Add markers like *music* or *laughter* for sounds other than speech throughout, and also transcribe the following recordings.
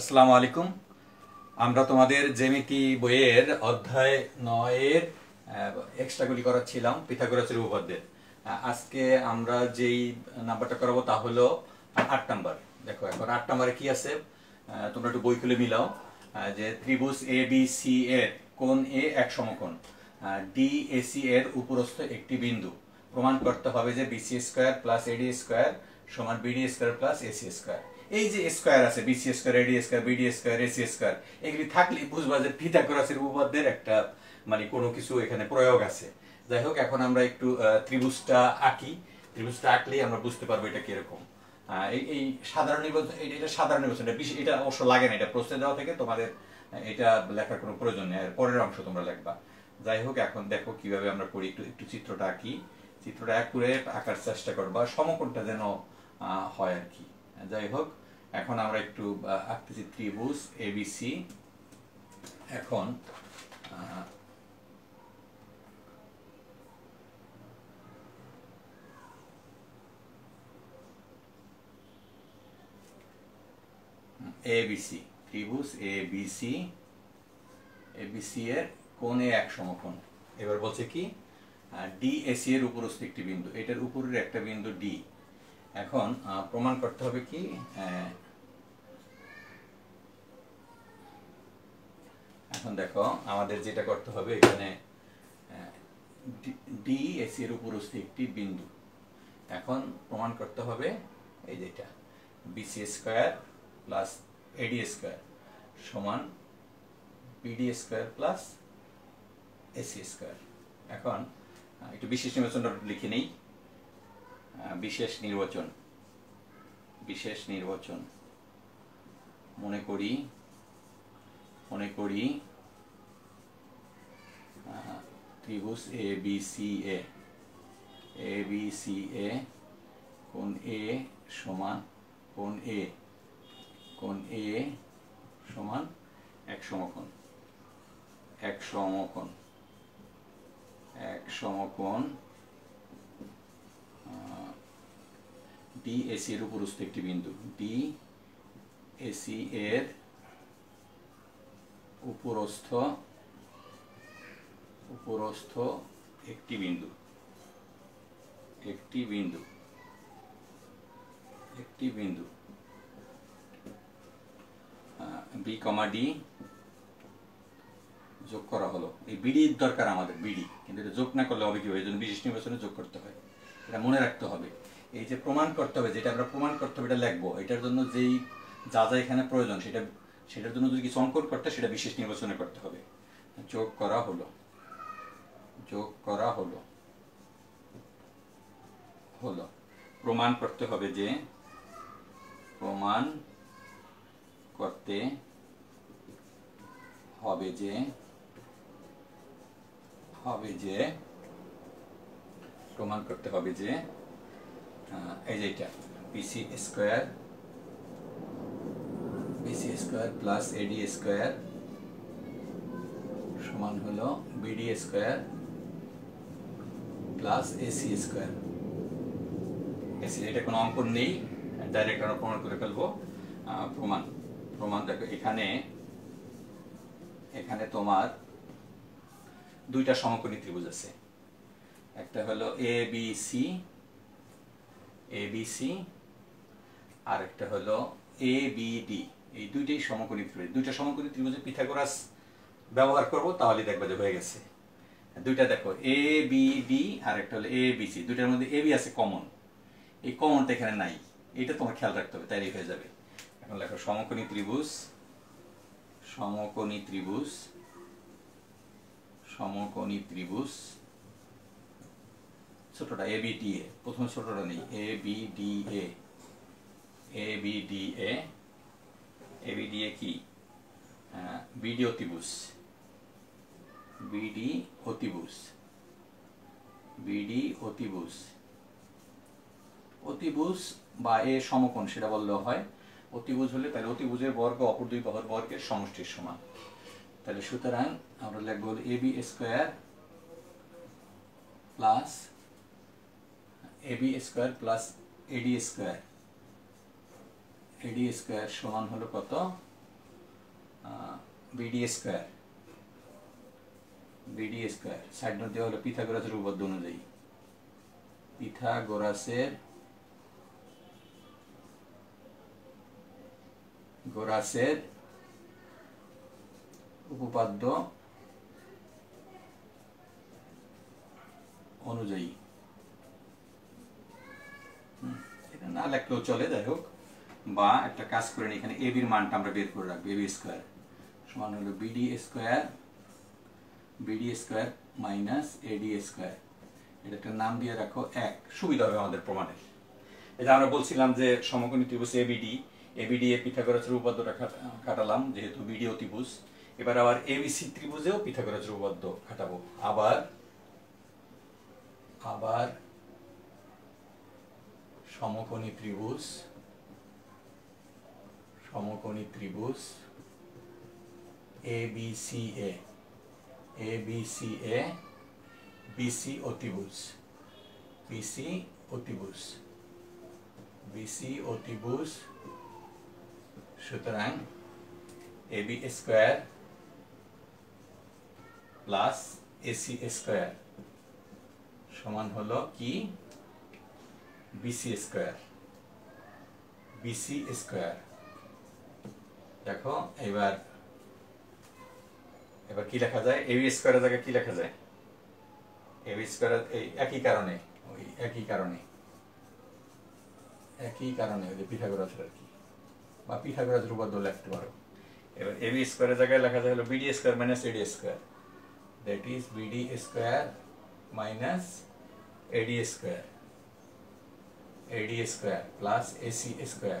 আসসালামু আলাইকুম। আমরা তোমাদের জ্যামিতি বইয়ের অধ্যায় নয়ের এক্সট্রাগুলি করাচ্ছিলাম, পিথাগোরাসের উপপাদ্যের। আজকে আমরা যেই নাম্বারটা করাবো তা হলো আট নাম্বার। দেখো, এখন আট নাম্বারে কি আছে? তোমরা একটু বই খুলে মিলাও। যে ত্রিভুজ এ বি সি এর কোন এ এক সমকোণ। ডি এসি এর উপরস্থ একটি বিন্দু। প্রমাণ করতে হবে যে BC square plus AD square সমান BD square plus AC square এই যে স্কোয়ার আছে BC square AD square BD square AC square, এগুলি থাকলে বুঝবা যে পিথাগোরাসের উপপাদ্যের একটা মানে কোনো কিছু এখানে প্রয়োগ আছে। যাই হোক, এখন আমরা একটু ত্রিভুজটা আঁকি। ত্রিভুজটা আঁকলেই আমরা বুঝতে পারব এটা কীরকম। এই সাধারণ নির্বাচন এটা সাধারণ নির্বাচন, এটা বিশেষ- এটা অবশ্য লাগে না, এটা প্রশ্নে দেওয়া থেকে তোমাদের এটা লেখার কোনো প্রয়োজন নেই এর পরের অংশ তোমরা লিখবা। যাই হোক, এখন দেখো কীভাবে আমরা করি, একটু একটু চিত্রটা আঁকি। চিত্রটা এক করে আঁকার চেষ্টা করবা, সমকোণটা যেন হয় আর কি। যাই হোক এখন আমরা একটু আঁকতেছি ত্রিভুজ এবিসি এখন এবিসি ত্রিভুজ এবিসি এবিসি এর কোণে এক সমকোণ। এবার বলছে কি? ডি এসি এর উপরস্থ একটি বিন্দু। এটার উপরের একটা বিন্দু ডি এখন প্রমাণ করতে হবে কি এখন দেখো, আমাদের যেটা করতে হবে এখানে ডি এসি এর উপরস্থ একটি বিন্দু। এখন প্রমাণ করতে হবে এই যেটা BC square plus AD square সমান BD square plus AC square. এখন একটু বিশেষ নির্বাচনটা লিখে নেই। বিশেষ নির্বাচন। বিশেষ নির্বাচন। মনে করি মনে করি ত্রিভুজ A B C A A B C এ কোন এ সমান, কোন এ কোন এ সমান এক সমকোণ। এক সমকোণ। এক সমকোণ ডি এসি এর উপরস্থ একটি বিন্দু। ডি এসি এর উপরস্থ উপরস্থ একটি বিন্দু। একটি বিন্দু। একটি বিন্দু। বি কমা ডি যোগ করা হলো। এই বিডির দরকার আমাদের বিডি কিন্তু এটা যোগ না করলে হবে কি? এই জন্য বিশেষ নির্বাচনে যোগ করতে হয়। এটা মনে রাখতে হবে। এই যে প্রমাণ করতে হবে, যেটা আমরা প্রমাণ করতে হবে, এটা লিখব। এটার জন্য যেই যা যা এখানে প্রয়োজন, সেটা, সেটার জন্য যদি কিছু অঙ্কন করতে সেটা বিশেষ নির্বাচনে করতে হবে। যোগ করা হলো। যোগ করা হলো। হলো। প্রমাণ করতে হবে যে, প্রমাণ করতে হবে যে হবে যে, প্রমাণ করতে হবে যে এই যে এটা BC square BC square plus AD square সমান হলো BD square plus AC square AC এটা কোনো অঙ্কন নেই ডাইরেক্ট আমরা প্রমাণ করে ফেলব। প্রমাণ প্রমাণ দেখো, এখানে এখানে তোমার দুইটা সমকোণী ত্রিভুজ আছে। একটা হলো এ বি সি সি আর একটা হলো ডি এই দুইটাই সমকোণী ত্রিভুজ। দুইটা সমকোণী ত্রিভুজে পিথাগোরাস ব্যবহার করব, তাহলে দেখবে যে হয়ে গেছে। দুইটা দেখো এ বি ডি আর একটা হলো এ বি সি দুইটার মধ্যে এ বি আছে কমন। এই কমনটা এখানে নাই। এটা তোমার খেয়াল রাখতে হবে, তাইলেই হয়ে যাবে। এখন লেখো, সমকোণী ত্রিভুজ সমকোণী ত্রিভুজ সমকোণী ত্রিভুজ ছোটটা এ বি ডি এ প্রথমে ছোটটা নেই A B D A A B D A A B D এ কি? বিডি অতিভুজ বিডি অতিভুজ বিডি অতিভুজ অতিভুজ বা এ সমকোণ সেটা বললেও হয়। অতিভুজ হলে তাহলে অতিভুজের বর্গ অপর দুই বাহুর বর্গের সমষ্টির সমান। তাহলে সুতরাং আমরা লিখব A B square plus A B square plus AD square AD square সমান হলো কত? BD square BD square side note দেওয়া হলো পিথাগোরাসের উপপাদ্য অনুযায়ী। পিথাগোরাসের গোরাসের উপপাদ্য অনুযায়ী হুম, এটা না লেখলেও চলে, যাই হোক। বা একটা কাজ করে নিই, এখানে এবির মানটা আমরা বের করে রাখব এবি স্কোয়ার সমান হলো BD square BD square minus AD square এটা একটা নাম দিয়ে রাখো, এক। সুবিধা হবে আমাদের প্রমাণের এটা আমরা বলছিলাম যে সমকোণী ত্রিভুজ এবিডি এবিডি এ পিথাগোরাসের উপপাদ্যটা খাটালাম যেহেতু বিডি অতিভুজ এবার আবার এবিসি ত্রিভুজেও পিথাগোরাসের উপপাদ্য খাটাবো আবার আবার সমকোণী ত্রিভুজ সমকোণী ত্রিভুজ A B C A A B C এ বিসি অতিভুজ বিসি অতিভুজ বিসি অতিভুজ সুতরাং A B square plus AC square সমান হলো কি? বিসি স্কোয়ার বিসি স্কোয়ার দেখো, এবার এবার কি লেখা যায়? এবি স্কোয়ারের জায়গায় কি লেখা যায়? এবি স্কোয়ার এই একই কারণে, ওই একই কারণে একই কারণে, ওই যে পিথাগোরাসের আর কি, বা পিথাগোরাসের উপপাদ্য লিখতে পারো। এবার এবি স্কোয়ারের জায়গায় লেখা যায় হলো BD square minus AD square that is BD square minus AD square AD square plus AC square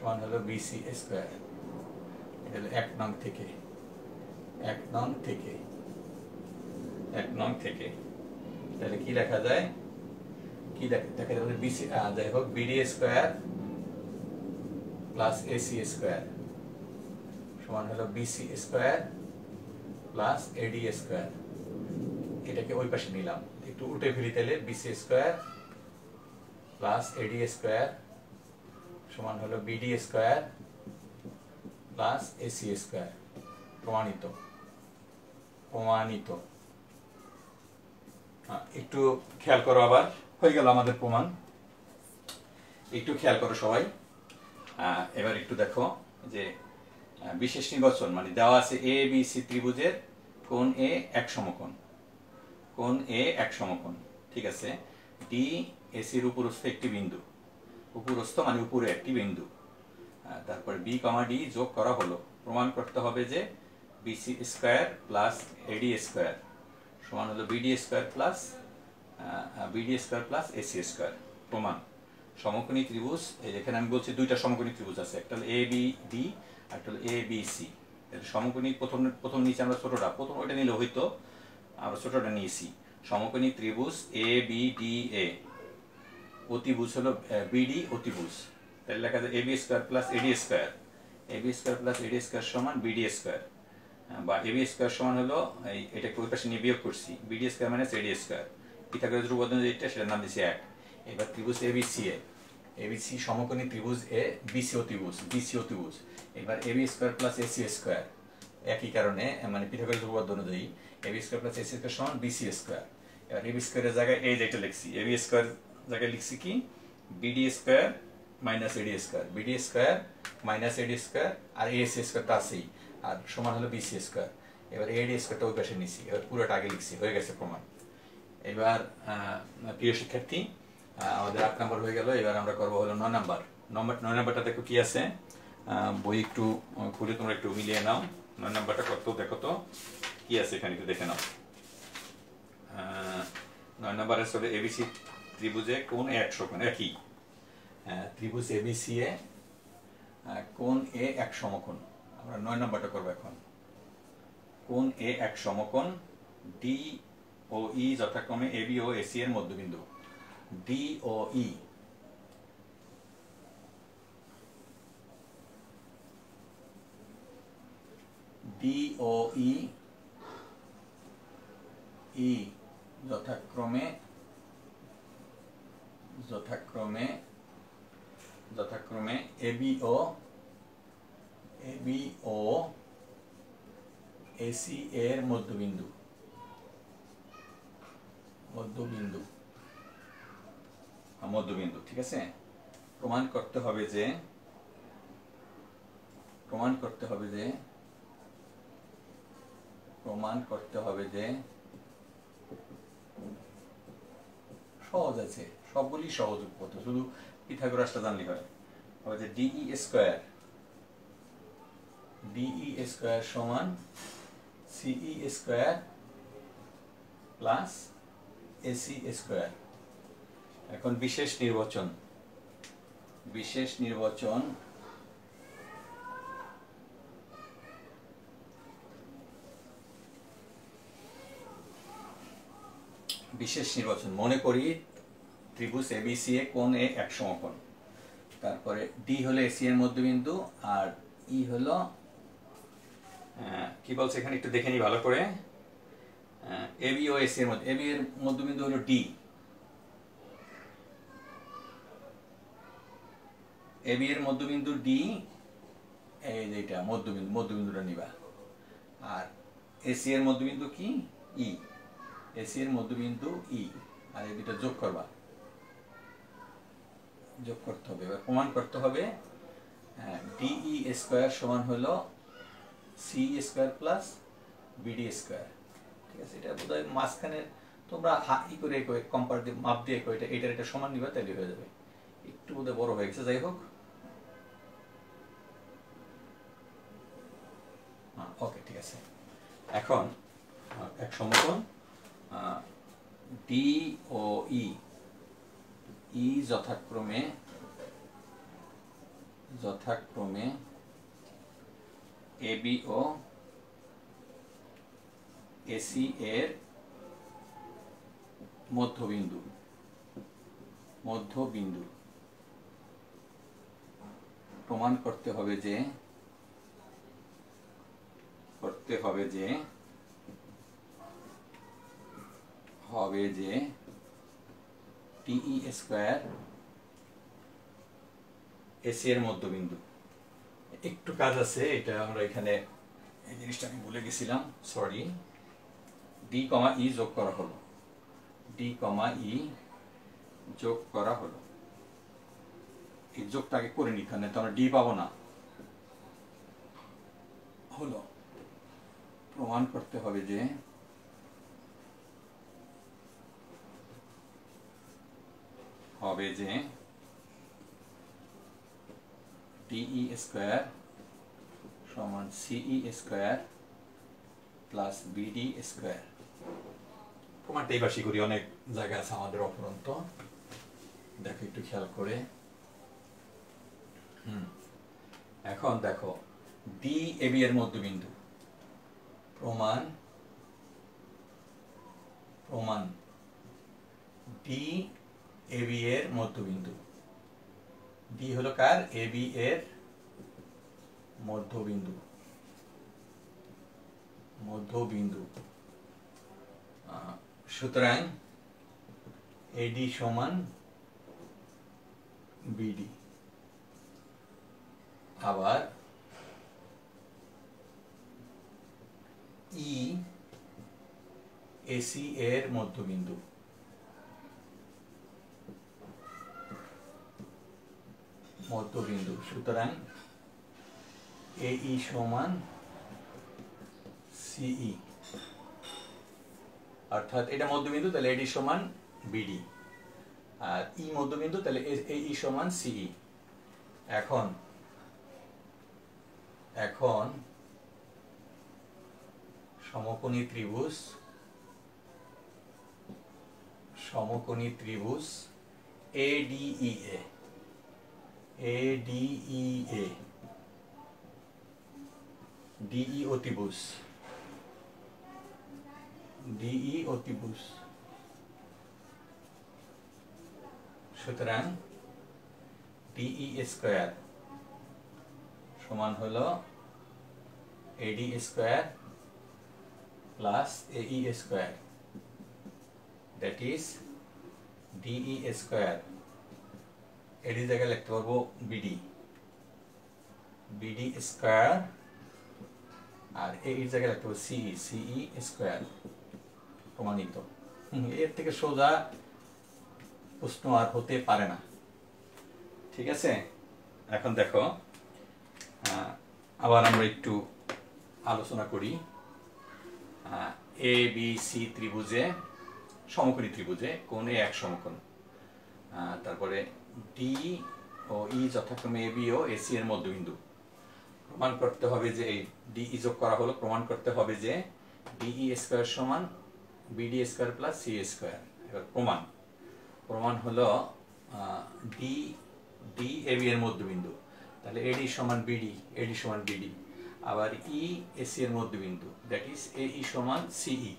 সমান হলো বিসি স্কোয়ার এটা হলো এক নং থেকে। এক নং থেকে। এক নং থেকে। তাহলে কি লেখা যায়? কি দেখ- যাবে বিসি যাই হোক BD square plus AC square সমান হলো BC square plus AD square এটাকে ওই পাশে নিলাম। একটু উল্টে ফেলি তাহলে BC square plus AD square সমান হলো BD square plus AC square প্রমাণিত প্রমাণিত। একটু খেয়াল করো আবার, হয়ে গেল আমাদের প্রমাণ। একটু খেয়াল করো সবাই। এবার একটু দেখো যে বিশেষ নির্বাচন মানে দেওয়া আছে এ বি সি ত্রিভুজের কোন এ এক সমকোণ কোন এ এক সমকোণ, ঠিক আছে? ডি এসির উপরস্থ একটি বিন্দু, উপরস্থ মানে উপরে একটি বিন্দু। তারপর বি কমা ডি যোগ করা হলো। প্রমাণ করতে হবে যে BC square plus AD square সমান হলো BD square plus BD square plus AC square প্রমাণ। সমকোণী ত্রিভুজ, এই যেখানে আমি বলছি দুইটা সমকোণী ত্রিভুজ আছে, একটা হলো এ বি ডি আর একটা হলো এ বি সি সমকোণী প্রথম প্রথম নিচে আমরা ছোটটা, প্রথম ওইটা নিলে হইতো, আমরা ছোটটা নিয়েছি। সমকোণী ত্রিভুজ এ বি ডি এ অতিভুজ হলো বিডি অতিভুজ তাহলে লেখা যায় AB square plus AD square AB square plus AD square সমান বিডি স্কোয়ার বা এবি স্কোয়ার সমান হলো, এই এটাকে ওই পাশে নিয়ে বিয়োগ করছি। BD square minus AD square Pythagoras উপপাদ্য যেটা সেটার নাম দিয়েছি এক। এবার ত্রিভুজ এবিসি এ এবিসি সমকোণী ত্রিভুজ এ বিসি অতিভুজ বিসি অতিভুজ এবার AB square plus AC square একই কারণে মানে পিথাগোরাস উপপাদ্য অনুযায়ী AB square plus AC square সমান বিসি স্কোয়ার এবার এবি স্কোয়ারের জায়গায় এই যেটা লিখছি। এবি স্কোয়ার জায়গায় লিখছি কি? BD square minus AD square BD square minus AD square আর এসি স্কোয়ারটা আছেই। আর সমান হলো বিসি স্কোয়ার এবার এডি স্কোয়ারটা ওই পাশে নিছি। এবার পুরোটা আগে লিখছি। হয়ে গেছে প্রমাণ। এবার প্রিয় শিক্ষার্থী আমাদের আট নাম্বার হয়ে গেল। এবার আমরা করব হলো নয় নাম্বার। নম্বর, নয় নাম্বারটা দেখো কি আছে? বই একটু খুলে তোমরা একটু মিলিয়ে নাও। নয় নাম্বারটা কত? দেখো তো। কি আছে এখানে একটু দেখে নাও। নয় নাম্বার আসলে এবিসি ত্রিভুজে কোন এ একশো কোণ একই। আহ, ত্রিভুজ এবিসি এ কোন এ এক সমকোণ। আমরা নয় নাম্বারটা করব এখন। কোন এ এক সমকোণ? ডি ও ই যথাক্রমে এ বি ও এসি এর মধ্যবিন্দু। ডি ও ই ডি ও ই ই যথাক্রমে যথাক্রমে যথাক্রমে এ বি ও এ বি ও এসি এর মধ্যবিন্দু। মধ্যবিন্দু। হ্যাঁ, মধ্যবিন্দু ঠিক আছে? প্রমাণ করতে হবে যে প্রমাণ করতে হবে যে প্রমাণ করতে হবে যে সহজ আছে, সবগুলি সহজ উপপাদ্য শুধু পিথাগোরাসটা জানলে হয়। হবে যে ডিই স্কোয়ার ডিই স্কোয়ার সমান সিই স্কোয়ার প্লাস এসি স্কোয়ার। এখন বিশেষ নির্বাচন বিশেষ নির্বাচন বিশেষ নির্বাচন মনে করি ত্রিভুজ এবিসি এ কোন এ এক সমকোণ। তারপরে ডি হলো এসি এর মধ্যবিন্দু আর ই হলো আহ, কি বলছে এখানে একটু দেখে নি ভালো করে এবি ও এসি এর মধ্যে এবি এর মধ্যবিন্দু হলো ডি এবি এর মধ্যবিন্দু ডি এই যে এটা মধ্যবিন্দু মধ্যবিন্দুটা নিবা। আর এসি এর মধ্যবিন্দু কি? ই এসি এর মধ্যবিন্দু ই আর এই দুটো যোগ করবা। যোগ করতে হবে। এবার প্রমাণ করতে হবে ডিই স্কোয়ার সমান হলো C square plus BD square ঠিক আছে? এটা বোধ হয় মাঝখানে তোমরা ই করে কম্পার দিয়ে, মাপ দিয়ে এটা, এটার এটা সমান নিবা তাহলে হয়ে যাবে। একটু বোধহয় বড় হয়ে গেছে, যাই হোক। ওকে ঠিক আছে। এখন এক সমকোণ ডি ও ই ই যথাক্রমে যথাক্রমে এবি ও এসি এর মধ্যবিন্দু মধ্যবিন্দু। প্রমাণ করতে হবে যে, করতে হবে যে হবে যে টিই স্কোয়ার এসি এর মধ্যবিন্দু। একটু কাজ আছে, এটা আমরা এখানে এই জিনিসটা আমি ভুলে গেছিলাম সরি ডি কমা ই যোগ করা হলো। ডি কমা ই যোগ করা হলো। এই যোগটাকে করে হবে তো আমরা ডি পাবো না। হলো, প্রমাণ করতে হবে যে হবে যে ডিই স্কোয়ার সমান সিই স্কোয়ার প্লাস বিডি স্কোয়ার। প্রমাণটা এবার করি, অনেক জায়গা আছে আমাদের অপরন্ত দেখো, একটু খেয়াল করে। হুম। এখন দেখো, ডি এবি এর মধ্যবিন্দু। প্রমাণ প্রমাণ। ডি এবি এর মধ্যবিন্দু। ডি হলো কার? এবি এর মধ্যবিন্দু। মধ্যবিন্দু। সুতরাং এডি সমান বিডি আবার ই এসি এর মধ্যবিন্দু। মধ্যবিন্দু। সুতরাং এই সমান সিই অর্থাৎ এটা মধ্যবিন্দু, তাহলে এডি সমান বিডি আর ই মধ্যবিন্দু, তাহলে এই সমান সিই এখন এখন সমকোণী ত্রিভুজ সমকোণী ত্রিভুজ এডিই এ। এডিই এ ডিই অতিভুজ ডিই অতিভুজ সুতরাং ডিই স্কোয়ার সমান হলো এডি স্কোয়ার প্লাস এই square that is DE square AD জায়গায় লিখতে পারব বিডি বিডি স্কোয়ার আর এই জায়গায় রাখতে হবে সিই সিই স্কোয়ার প্রমাণিত এর থেকে সোজা প্রশ্ন আর হতে পারে না ঠিক আছে এখন দেখো আবার আমরা একটু আলোচনা করি। এ বি সি ত্রিভুজে, সমকোণী ত্রিভুজে, কোণ এক সমকোণ। তারপরে ডি ও ই যথাক্রমে এ বি ও এসি এর মধ্যবিন্দু প্রমাণ করতে হবে যে এই ডিই যোগ করা হলো, প্রমাণ করতে হবে যে ডিই স্কোয়ার সমান BD square plus C square এবার প্রমাণ। প্রমাণ হলো ডি ডি এ বি এর মধ্যবিন্দু তাহলে এডি সমান বিডি এডি সমান বিডি আবার ই এসি এর মধ্যবিন্দু দ্যাট ইজ এ ই সমান সিই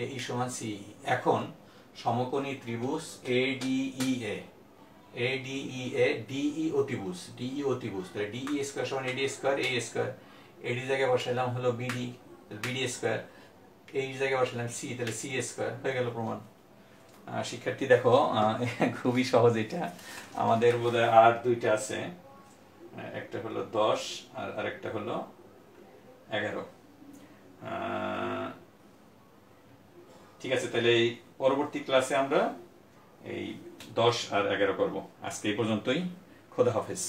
এ ই সমান সিই এখন সমকোণী ত্রিভুজ A D E A A D E এ ডিই অতিভুজ ডিই অতিভুজ তাহলে ডিই স্কোয়ার সমান এডি স্কোয়ার এ স্কোয়ার এডি জায়গায় বসাইলাম হলো বিডি বিডি স্কোয়ার এই জায়গায় বসালাম সি তাহলে সি স্কোয়ার হয়ে গেল প্রমাণ। শিক্ষার্থী দেখো *laughs* খুবই সহজ এটা। আমাদের বোধহয় আর দুইটা আছে। একটা হলো দশ আর আরেকটা হলো এগারো। ঠিক আছে, তাহলে এই পরবর্তী ক্লাসে আমরা এই দশ আর এগারো করব। আজকে এই পর্যন্তই। খোদা হাফেজ।